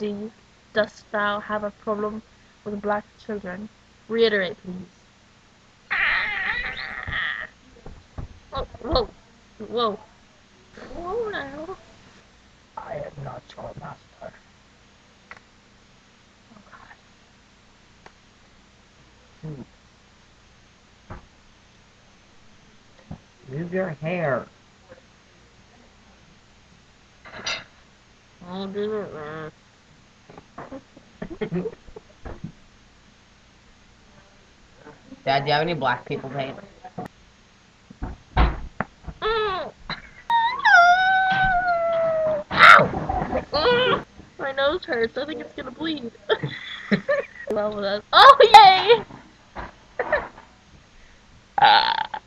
You, dost thou have a problem with black children? Reiterate, please. Whoa, whoa, whoa. Whoa now. I am not your master. Oh god. Move your hair. I'll do it, man. Dad, do you have any black people paint? Mm. Ow! My nose hurts. I think it's gonna bleed. Love that. Oh yay! Ah.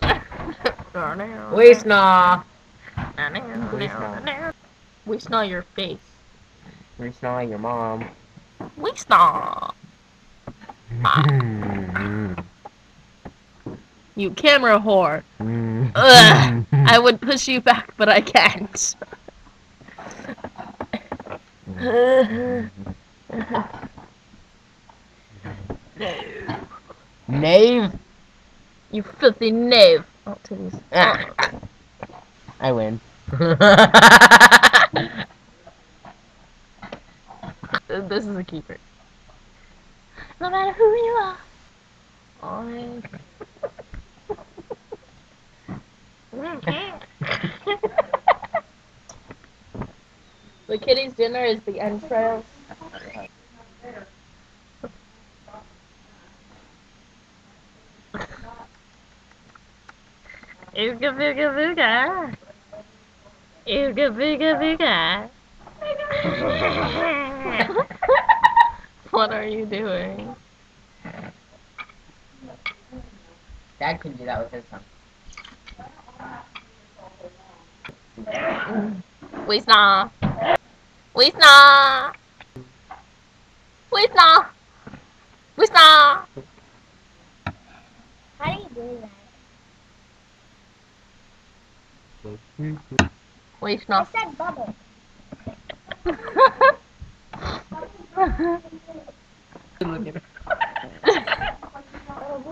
we We snaw. We snaw your face. We snaw your mom. We snaw. You camera whore. Ugh. I would push you back, but I can't. Knave. you filthy knave. Oh, titties. Ah. I win. This is a keeper. No matter who you are. I... the kitty's dinner is the entrails. Ooga booga booga. Ooga booga booga. what are you doing? Dad could do that with his tongue. We snaw. We snaw. We snaw. We snaw. How do you do that? We I snaw. said bubble. oh,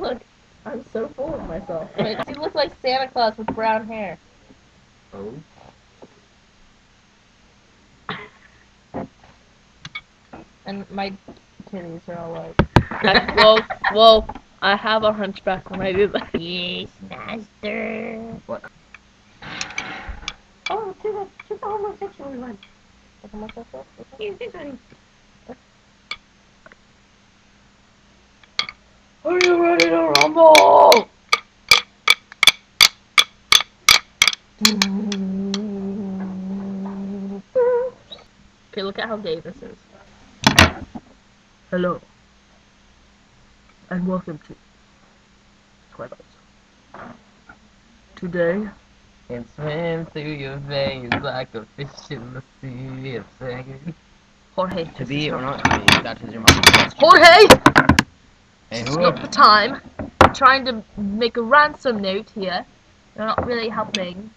look. I'm so full of myself. Wait, you look like Santa Claus with brown hair. Oh. And my titties are all like. whoa, whoa. I have a hunchback when I do that. Yes, master. What? Oh, to the, to the homosexual one. Homosexual? Here's this one. Are you ready to? Okay, look at how gay this is. Hello. And welcome to Twilight. Today, And swim through your veins like a fish in the sea of singing. Jorge. To be or not- to be, that is your mom. Jorge! Hey, It's not the time. I'm trying to make a ransom note here. You're not really helping.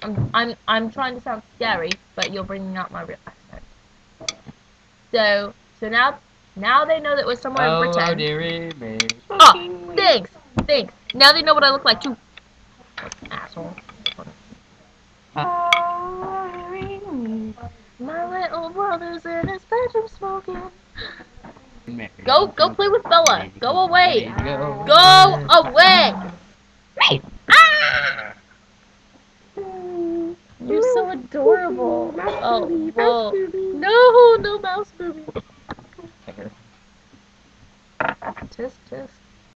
I'm, I'm, I'm trying to sound scary, but you're bringing out my real accent. So, so now, now they know that we're somewhere Oh, in Britain. dearie me. Oh, thanks, thanks. Now they know what I look like too. Asshole. My little brother's in his bedroom smoking. Go, go play with Bella. Go away. Go. Away. Ah! You're so adorable. Oh, whoa. No, no mouse movie. Tisk, tisk.